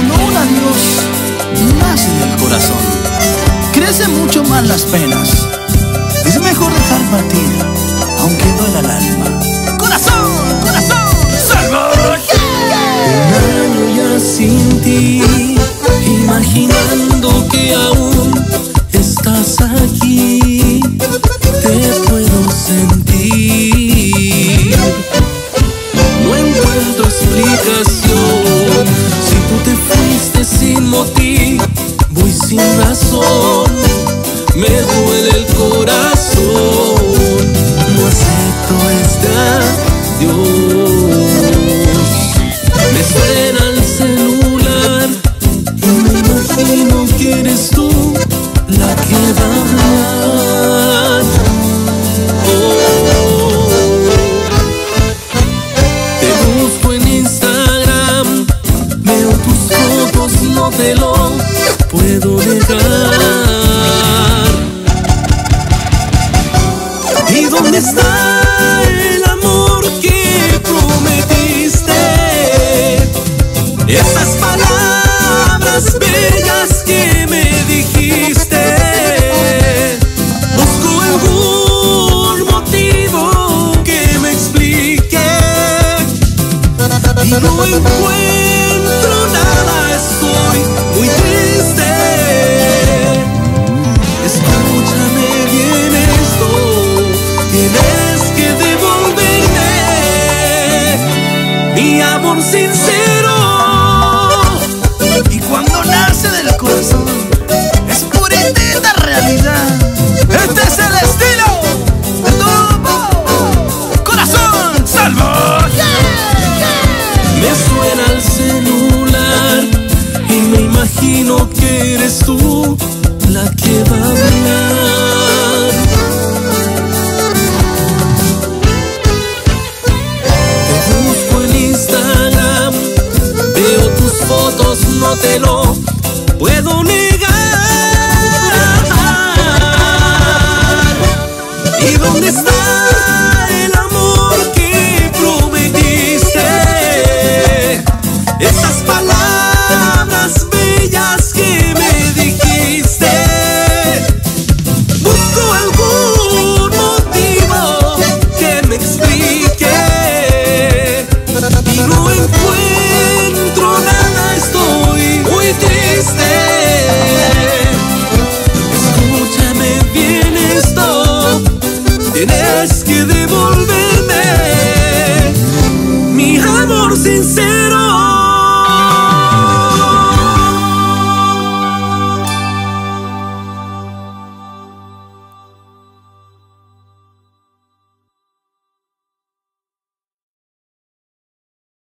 Cuando un adiós nace del corazón, crecen mucho más las penas. Es mejor dejar partir, aunque duela el alma. Adiós. Me suena el celular y me imagino que eres tú la que va a hablar. Te busco en Instagram, veo tus fotos, no te lo puedo negar. No encuentro nada, estoy muy triste. Escúchame bien esto, tienes que devolverme mi amor sincero. Eres tú la que va a hablar. Te busco en Instagram, veo tus fotos, no te lo puedo